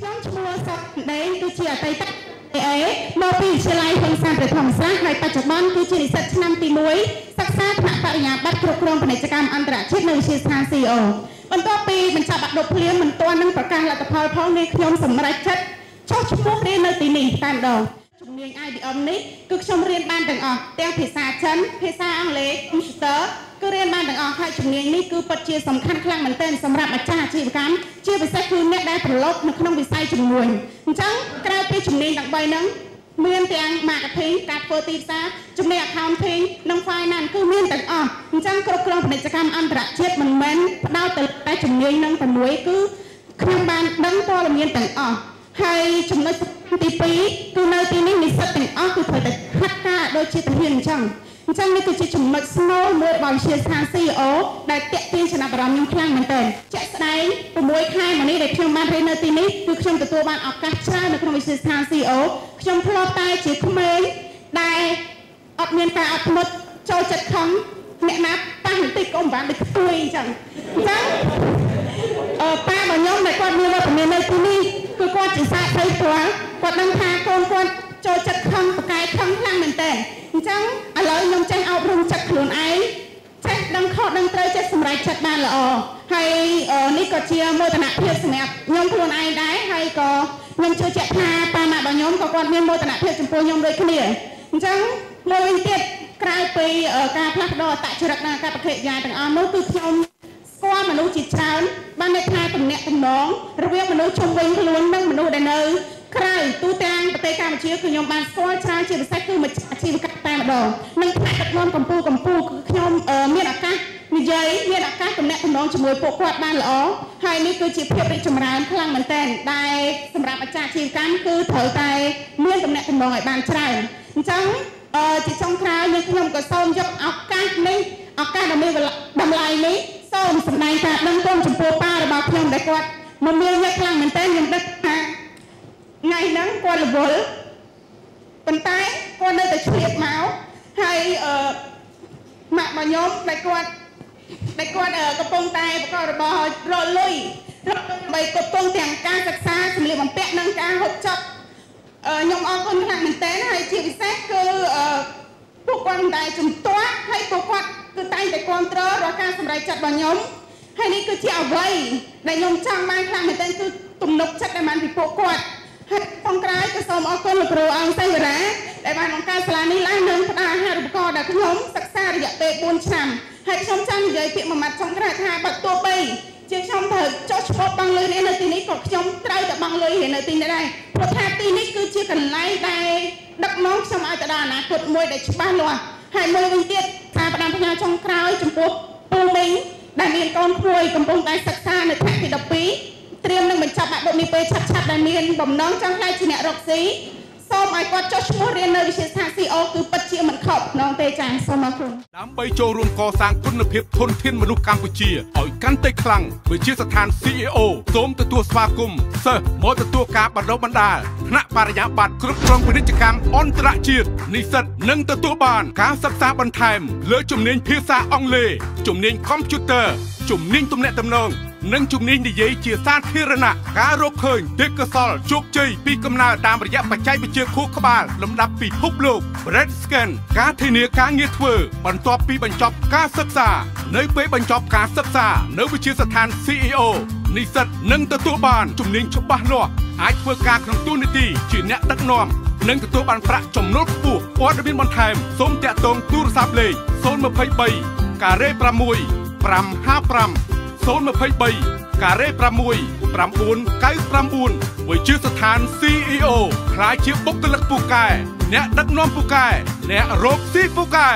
ខ្ញុំឈ្មោះសុកដេងគឺជាអតីតអេមកពីវិទ្យាល័យហិង្សាប្រធម្មសាស្ត្រហើយបច្ចុប្បន្នគឺជានិស្សិតឆ្នាំទី1សិក្សាថ្នាក់បរិញ្ញាបត្រគ្រប់គ្រងពាណិជ្ជកម្មអន្តរជាតិនៅវិទ្យាស្ថាន CEO បន្ទាប់ពីបញ្ចប់បាក់ឌុបភ្លាមមិនទាន់នឹងប្រកាសលទ្ធផលផងនេះខ្ញុំសម្រេចចិត្តចុះឈ្មោះរៀននៅទីនេះតែម្ដងជំនាញ IBM នេះគឺខ្ញុំរៀនបានទាំងអស់ទាំងភាសាចិនភាសាអង់គ្លេស Computer គឺរៀនបានទាំងអស់ហើយ ជំនាញនេះគឺពិតជាសំខាន់ខ្លាំងមែនទែនសម្រាប់ម្ចាស់អាជីវកម្មជាពិសេសគឺអ្នកដែលប្រឡប់នៅក្នុងវិស័យជំនួញអញ្ចឹងក្រៅពីជំនាញទាំង3ហ្នឹងមានទាំង marketing ការធ្វើទីផ្សារជំនាញ accounting និង finance គឺមានទាំងអស់អញ្ចឹងគ្រប់គ្រងពាណិជ្ជកម្មអន្តរជាតិមិនមែនផ្ដោតទៅតែជំនាញនឹងតែមួយគឺខ្ញុំបានដឹងព័ត៌មានទាំងអស់ហើយចំណុចទី2គឺនៅទីនេះនិស្សិតទាំងអស់គឺត្រូវតែហាត់ការដូចជាទាហានអញ្ចឹង អញ្ចឹងនេះគឺជាចំណុចស្នូលមួយរបស់វិទ្យាស្ថាន CEO ដែលតាក់ទាញចំណាប់អារម្មណ៍ខ្ញុំខ្លាំងមែនទែនជាក់ស្ដែង6ខែមកនេះដែលខ្ញុំបានរៀននៅទីនេះគឺខ្ញុំទទួលបានឱកាសច្រើននៅក្នុងវិទ្យាស្ថាន CEO ខ្ញុំធ្លាប់តែជាក្មេងដែលអត់មានការអត់ធ្មត់ចូលចិត្តខំអ្នកណាប៉ះបន្តិចក៏មិនបានដូចខ្ទួយអញ្ចឹងអញ្ចឹងអឺប៉ារបស់ខ្ញុំដែលគាត់មានវត្តមាននៅទីនេះគឺគាត់ជាសាកព្រៃព្រោះគាត់ដឹងថាកូនគាត់ចូលចិត្តខំប្រកែកខំខ្លាំងមែនតើអ ញ្ចឹងឥឡូវខ្ញុំចេះអប់រំចិត្តខ្លួនឯងចេះដឹងខុសដឹងត្រូវចេះសម្រេចចិត្តបានល្អហើយនេះក៏ជាមោទនភាពសម្រាប់ខ្ញុំខ្លួនឯងដែរហើយក៏ខ្ញុំជឿជាក់ថាប៉ាម៉ាក់របស់ខ្ញុំក៏គាត់មានមោទនភាពចំពោះខ្ញុំដូចគ្នាអញ្ចឹងមួយវិញទៀតក្រៅពីការផ្លាស់ប្ដូរអត្តចរិតនិងការប្រតិយាទាំងអស់នោះគឺខ្ញុំស្គាល់មនុស្សជាច្រើនបានន័យថាតំណាក់តំណងរវាងមនុស្សជុំវិញខ្លួននិងមនុស្សដែលនៅក្រៅទូទាំង ប្រទេសកម្ពុជាគឺខ្ញុំបានស្គាល់ច្រើនជាពិសេសគឺអាជីវកម្មតែម្ដងនិងថ្នាក់ដឹកនាំកម្ពុជាកម្ពុជាគឺខ្ញុំមានឱកាសនិយាយមានឱកាសតំណាក់តំណងជាមួយពួកគាត់បានល្អហើយនេះគឺជាភាពរីកចម្រើនខ្លាំងមែនទែនដែលសម្រាប់អាចារ្យអាជីវកម្មគឺត្រូវតែមានតំណាក់តំណងឲ្យបានច្រើនអញ្ចឹងអឺជាចុងក្រោយយើងខ្ញុំក៏សូមយកឱកាសនេះឱកាសដ៏មានតម្លៃនេះសូមសម្ដែងការដឹងគុណចំពោះប៉ារបស់ខ្ញុំដែលគាត់មកមានយកខ្លាំងមែនទែនខ្ញុំដឹងថា ថ្ងៃហ្នឹងគាត់រវល់ប៉ុន្តែគាត់នៅតែឆ្លៀតមកហើយអឺម៉ាក់របស់ខ្ញុំដែលគាត់ដែលគាត់កំពុងតែប្រកបរបររកលុយរកដើម្បីគ្រប់គ្រងទាំងការសិក្សាសម្លៀកបំពាក់និងការហូបចុកខ្ញុំអរគុណខ្លាំងមែនទែនហើយជាពិសេសគឺពួកគាត់មិនដែលជំទាស់ហើយពួកគាត់គឺតែងតែគ្រប់គ្រងរាល់ការសម្រេចចិត្តរបស់ខ្ញុំហើយនេះគឺជាអ្វីដែលខ្ញុំចង់បានខ្លាំងមែនទែនគឺទំនុកចិត្តដែលបានពីពួកគាត់ ហើយផងក្រោយក៏សូមអរគុណលោកគ្រូអង្គសេវរាដែលបានបង្កើតសាលានេះឡើងនិងផ្ដល់អាហារូបករណ៍ដល់ខ្ញុំសិក្សារយៈពេល4ឆ្នាំហើយខ្ញុំចង់និយាយពាក្យមួយម៉ាត់ចុងក្រោយថាបើទោះបីជាខ្ញុំត្រូវចុះឈ្មោះបង់លុយរៀននៅទីនេះក៏ខ្ញុំត្រូវតែបង់លុយរៀននៅទីនេះដែរព្រោះថាទីនេះគឺជាកន្លែងដែលដឹកនាំខ្ញុំឲ្យទៅដល់អនាគតមួយដែលច្បាស់លាស់ហើយមួយវិញទៀតការផ្ដាំផ្ញើចុងក្រោយចំពោះពូមីងដែលមានកូនក្មួយកំពុងតែសិក្សានៅថ្នាក់ទី12 ត្រៀមនឹងបញ្ចប់បាក់ឌុបនេះពេលឆាប់ឆាប់ដែលមានបំណងចង់ខ្លាចជាអ្នករកស៊ីសូមឲ្យគាត់ចុះឈ្មោះរៀននៅវិទ្យាស្ថាន CO គឺពិតជាមិនខុសក្នុងទេចា៎សូមអរគុណដើម្បីចូលរួមកសាងគុណភាពធនធានមនុស្សកម្ពុជាឲ្យកាន់តែខ្លាំងវិទ្យាស្ថាន CEO សូមទទួលស្វាគមន៍សិស្សមកទទួលការបណ្ដុះបណ្ដាលថ្នាក់បរិញ្ញាបត្រគ្រប់គ្រងពាណិជ្ជកម្មអន្តរជាតិនិស្សិតនឹងទទួលបានការសិក្សាបន្ថែមលើជំនាញភាសាអង់គ្លេសជំនាញកុំព្យូទ័រជំនាញទំនាក់ទំនង និងជំនាញនិយាយជាសាធារណៈការរកឃើញទេពកោសលជោគជ័យពីកំណើតតាមរយៈបច្ចេកវិទ្យាខួរក្បាលលំដាប់ពិភពលោក Red Scan ការធានាការងារធ្វើ បន្ទាប់ពីបញ្ចប់ការសិក្សា នៅពេលបញ្ចប់ការសិក្សា នៅវិទ្យាស្ថាន CEO និស្សិតនឹងទទួលបានជំនាញច្បាស់លាស់អាចធ្វើការក្នុងទូនាទីជាអ្នកដឹកនាំនិងទទួលបានប្រាក់ចំណូលខ្ពស់ព័ត៌មានបន្ថែមសូមតាក់ទងទូរស័ព្ទលេខ023ការ៉េ6 555 023ការ៉េ6 999វិជាស្ថាន CEO ខ្លាយជាបុគ្គលិកពូកែអ្នកដឹកនាំពូកែអ្នករកស៊ីពូកែ